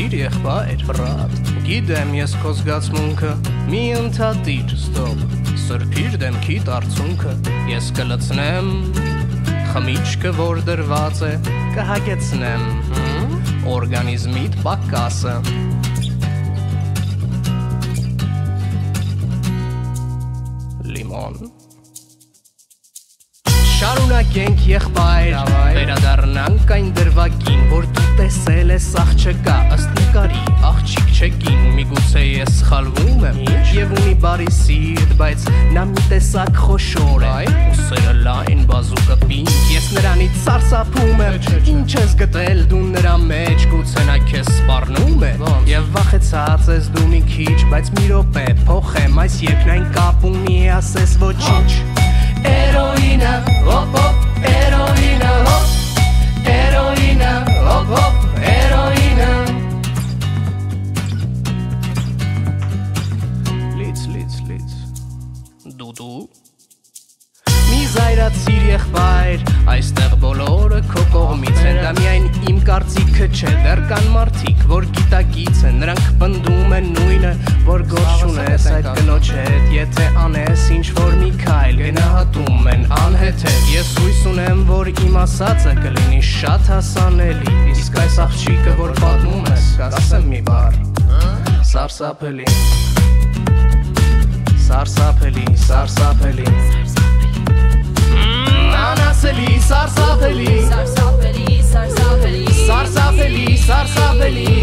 եղբայր, վրատ Գիտեմ ես քո զգացմունքը, մի ընդհատիր ստոպ Սրբիր դեմքիդ արցունքը, ես կլցնեմ Խմիչքը որ դրված է, կհագեցնեմ Օրգանիզմիդ պակասը Լիմոն Շարունակենք եղբայր Վերադառնանք տեսել ես աղջկա Ըստ նկարի աղջիկ չեկին Միգուցե ես սխալվում եմ Եվ ունի բարի սիրտ Բայց նա մի տեսակ խոշոր է Ուսերը լայն բազուկը պինք Ես նրանից սարսափում եմ Ինչ ես գտել դու նրա մեջ Գուցե նա քեզ սպառնում է Եվ վախեցած ես դու մի քիչ Բայց մի րոպե փոխեմ այս երկնային կապ ու մի ասես ոչինչ Էրոինը, հոպ հոպ, Դուդու Մի զայրացիր եղբայր, այստեղ բոլորը քո կողմից են Դա միայն իմ կարծիքը չէ, դեռ կան մարդիկ, որ գիտակից են Նրանք պնդում են նույնը, որ գործ ունես այդ կնոջ հետ Եթե անես ինչ-որ մի քայլ, գնահատում են անհեթեթ Ես հույս ունեմ, որ իմ ասածը կլինի շատ հասանելի Իսկ այս աղջիկը, որ պատմում ես, կասեմ մի բառ Սարսափելի Սարսափելի, սարսափելի Անասելի, սարսափելի Սարսափելի, սարսափելի Սարսափելի, սարսափելի,